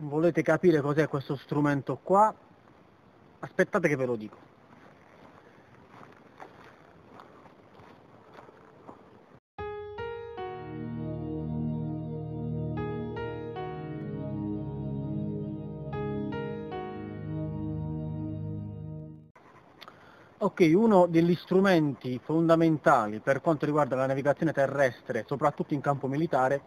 volete capire cos'è questo strumento qua, aspettate che ve lo dico. Ok, uno degli strumenti fondamentali per quanto riguarda la navigazione terrestre, soprattutto in campo militare,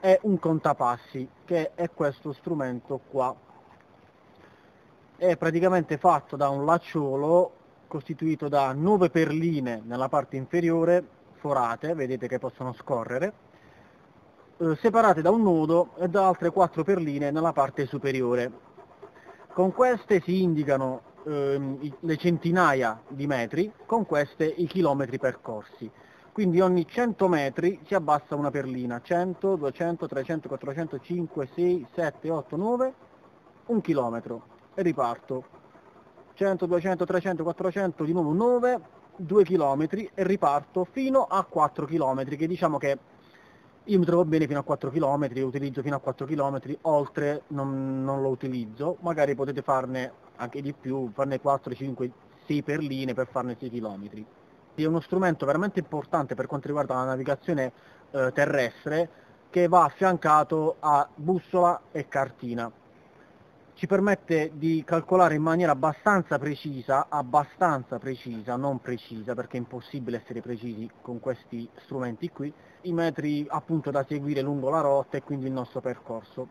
è un contapassi, che è questo strumento qua. È praticamente fatto da un lacciolo costituito da nove perline nella parte inferiore, forate, vedete che possono scorrere, eh, separate da un nodo e da altre quattro perline nella parte superiore. Con queste si indicano ehm, le centinaia di metri, con queste i chilometri percorsi. Quindi ogni 100 metri si abbassa una perlina, 100, 200, 300, 400, 5, 6, 7, 8, 9, un chilometro e riparto. 100, 200, 300, 400, di nuovo 9, 2 chilometri e riparto fino a 4 chilometri, che diciamo che io mi trovo bene fino a 4 km, utilizzo fino a 4 km, oltre non, non, lo utilizzo, magari potete farne anche di più, farne 4, 5, 6 perline per farne 6 km. È uno strumento veramente importante per quanto riguarda la navigazione eh, terrestre che va affiancato a bussola e cartina. Ci permette di calcolare in maniera abbastanza precisa, abbastanza precisa, non precisa perché è impossibile essere precisi con questi strumenti qui, i metri appunto da seguire lungo la rotta e quindi il nostro percorso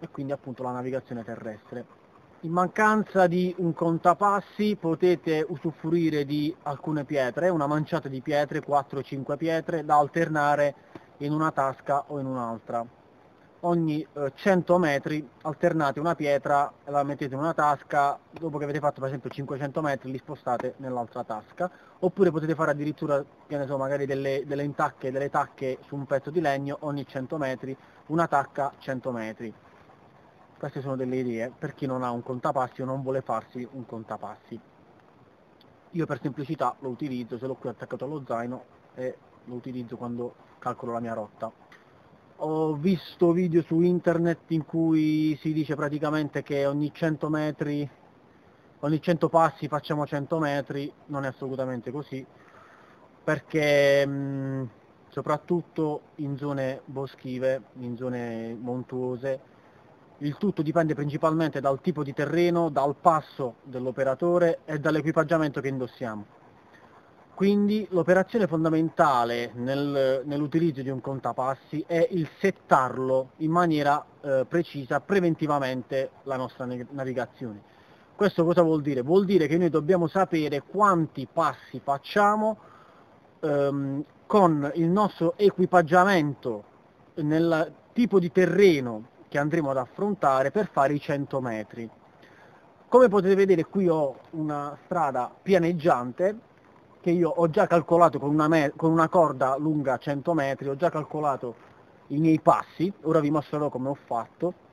e quindi appunto la navigazione terrestre. In mancanza di un contapassi potete usufruire di alcune pietre, una manciata di pietre, 4-5 pietre, da alternare in una tasca o in un'altra. Ogni eh, 100 metri alternate una pietra, la mettete in una tasca, dopo che avete fatto per esempio 500 metri li spostate nell'altra tasca, oppure potete fare addirittura, so, magari delle, delle intacche, delle tacche su un pezzo di legno ogni 100 metri, una tacca 100 metri queste sono delle idee per chi non ha un contapassi o non vuole farsi un contapassi. Io per semplicità lo utilizzo, ce l'ho qui attaccato allo zaino e lo utilizzo quando calcolo la mia rotta. Ho visto video su internet in cui si dice praticamente che ogni 100 metri, ogni 100 passi facciamo 100 metri, non è assolutamente così, perché mh, soprattutto in zone boschive, in zone montuose, il tutto dipende principalmente dal tipo di terreno, dal passo dell'operatore e dall'equipaggiamento che indossiamo. Quindi l'operazione fondamentale nel, nell'utilizzo di un contapassi è il settarlo in maniera eh, precisa preventivamente la nostra navigazione. Questo cosa vuol dire? Vuol dire che noi dobbiamo sapere quanti passi facciamo ehm, con il nostro equipaggiamento nel tipo di terreno che andremo ad affrontare per fare i 100 metri. Come potete vedere qui ho una strada pianeggiante che io ho già calcolato con una, con una corda lunga 100 metri, ho già calcolato i miei passi, ora vi mostrerò come ho fatto.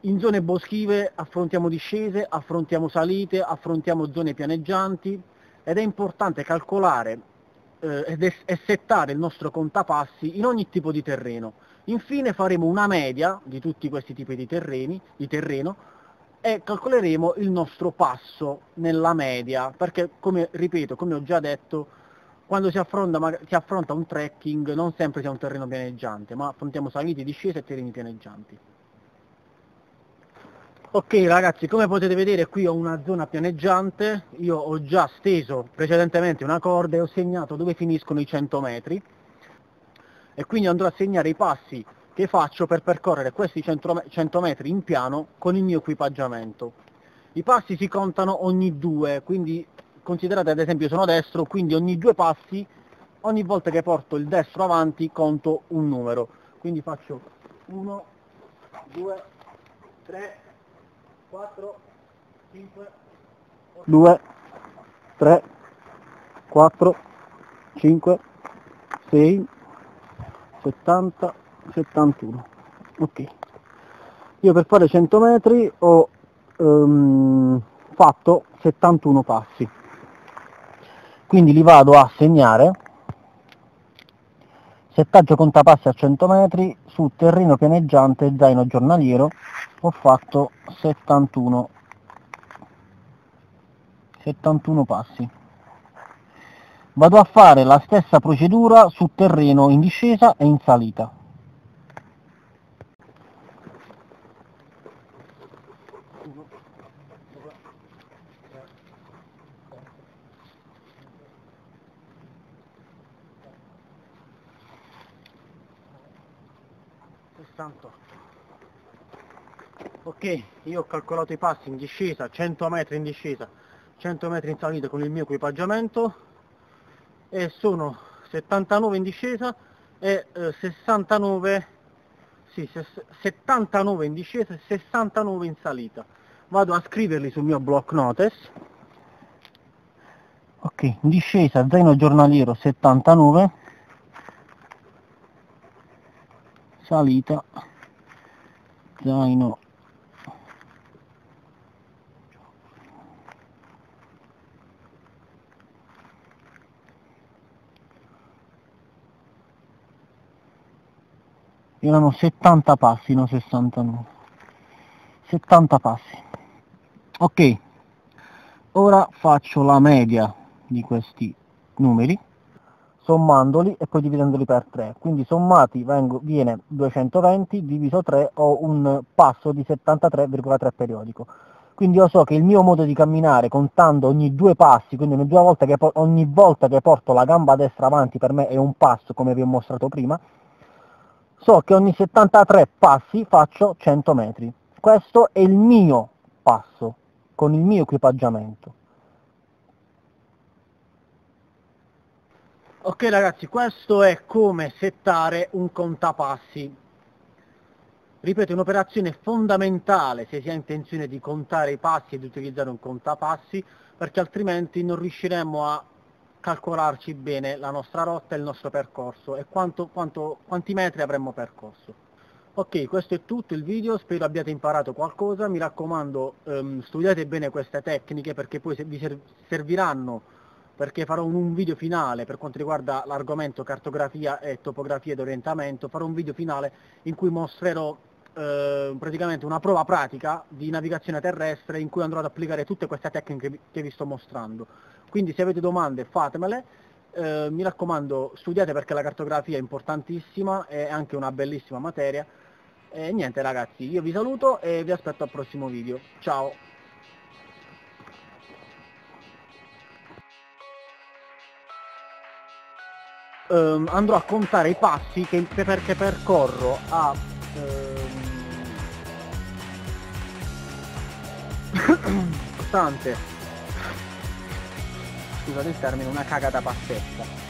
In zone boschive affrontiamo discese, affrontiamo salite, affrontiamo zone pianeggianti ed è importante calcolare eh, e settare il nostro contapassi in ogni tipo di terreno. Infine faremo una media di tutti questi tipi di terreni, di terreno, e calcoleremo il nostro passo nella media, perché come ripeto, come ho già detto, quando si affronta, si affronta un trekking non sempre c'è un terreno pianeggiante, ma affrontiamo salite, discese e terreni pianeggianti. Ok ragazzi, come potete vedere qui ho una zona pianeggiante, io ho già steso precedentemente una corda e ho segnato dove finiscono i 100 metri, e quindi andrò a segnare i passi che faccio per percorrere questi 100 metri in piano con il mio equipaggiamento. I passi si contano ogni due, quindi considerate ad esempio sono destro, quindi ogni due passi, ogni volta che porto il destro avanti conto un numero. Quindi faccio 1, 2, 3, 4, 5, 2, 3, 4, 5, 6, 70, 71. Ok. Io per fare 100 metri ho um, fatto 71 passi. Quindi li vado a segnare. settaggio contapassi a 100 metri su terreno pianeggiante zaino giornaliero ho fatto 71 71 passi vado a fare la stessa procedura su terreno in discesa e in salita. 68 ok io ho calcolato i passi in discesa 100 metri in discesa 100 metri in salita con il mio equipaggiamento e sono 79 in discesa e eh, 69 sì, 79 in discesa e 69 in salita. Vado a scriverli sul mio block notice ok in discesa zaino giornaliero 79 salita zaino erano 70 passi, no 69 70 passi. Ok. Ora faccio la media di questi numeri sommandoli e poi dividendoli per 3, quindi sommati vengo, viene 220 diviso 3 ho un passo di 73,3 periodico. Quindi io so che il mio modo di camminare contando ogni due passi, quindi ogni, volta che, ogni volta che porto la gamba destra avanti per me è un passo come vi ho mostrato prima, so che ogni 73 passi faccio 100 metri. Questo è il mio passo con il mio equipaggiamento. Ok ragazzi, questo è come settare un contapassi. Ripeto, è un'operazione fondamentale se si ha intenzione di contare i passi e di utilizzare un contapassi, perché altrimenti non riusciremo a calcolarci bene la nostra rotta e il nostro percorso e quanto, quanto, quanti metri avremmo percorso. Ok, questo è tutto il video, spero abbiate imparato qualcosa, mi raccomando um, studiate bene queste tecniche perché poi vi serviranno perché farò un video finale per quanto riguarda l'argomento cartografia e topografia ed orientamento, farò un video finale in cui mostrerò eh, praticamente una prova pratica di navigazione terrestre in cui andrò ad applicare tutte queste tecniche che vi sto mostrando. Quindi se avete domande fatemele, eh, mi raccomando studiate perché la cartografia è importantissima, è anche una bellissima materia. E niente ragazzi, io vi saluto e vi aspetto al prossimo video. Ciao! ehm, andrò a contare i passi che, perché percorro a ehm... costante scusate il termine una cagata pazzesca